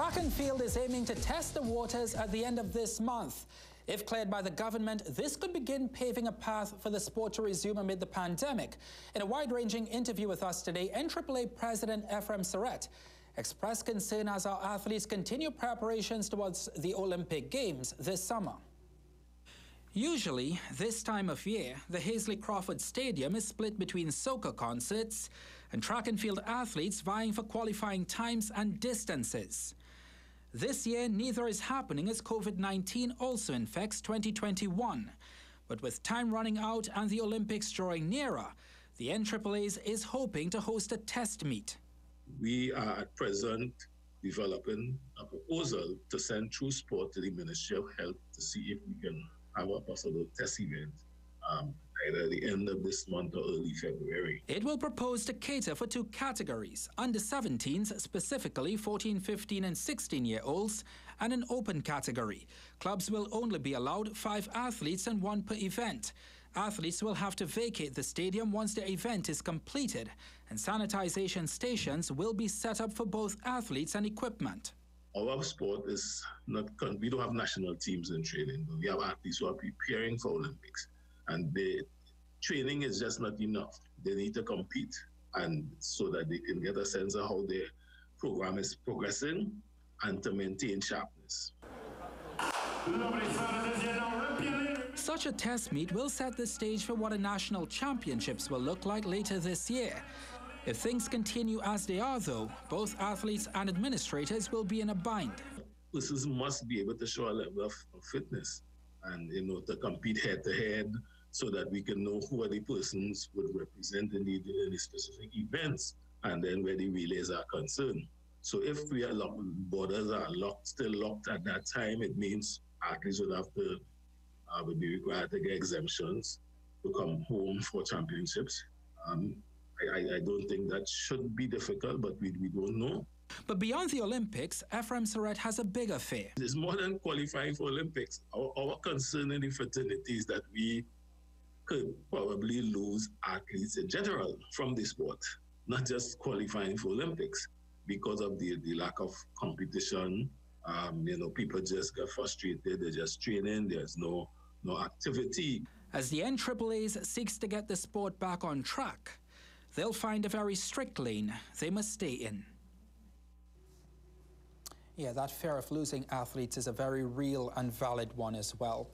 Track and field is aiming to test the waters at the end of this month. If cleared by the government, this could begin paving a path for the sport to resume amid the pandemic. In a wide-ranging interview with us today, NAAA President Ephraim Serrette expressed concern as our athletes continue preparations towards the Olympic Games this summer. Usually, this time of year, the Hasely Crawford Stadium is split between soccer concerts and track and field athletes vying for qualifying times and distances. This year, neither is happening as COVID 19 also infects 2021. But with time running out and the Olympics drawing nearer, the NAAA's is hoping to host a test meet. We are at present developing a proposal to send through sport to the Ministry of Health to see if we can have a possible test event um, either the end of this month or early February. It will propose to cater for two categories under 17s, specifically 14, 15, and 16 year olds, and an open category. Clubs will only be allowed five athletes and one per event. Athletes will have to vacate the stadium once the event is completed, and sanitization stations will be set up for both athletes and equipment our sport is not, we don't have national teams in training, but we have athletes who are preparing for Olympics. And the training is just not enough. They need to compete and so that they can get a sense of how their program is progressing and to maintain sharpness. Such a test meet will set the stage for what a national championships will look like later this year. If things continue as they are, though, both athletes and administrators will be in a bind. Persons must be able to show a level of fitness and, you know, to compete head to head so that we can know who are the persons would represent in the, in the specific events and then where the relays are concerned. So if we are locked, borders are locked, still locked at that time, it means athletes would have to uh, would be required to get exemptions to come home for championships. Um, I, I, don't think that should be difficult, but we, we don't know. But beyond the Olympics, Ephraim Serrette has a bigger fear. It's more than qualifying for Olympics. Our, our concern in the fraternity is that we could probably lose athletes in general from the sport, not just qualifying for Olympics because of the, the lack of competition. Um, you know, people just get frustrated. They're just training. There's no no activity. As the NAAA's seeks to get the sport back on track, they'll find a very strict lane they must stay in. Yeah, that fear of losing athletes is a very real and valid one as well.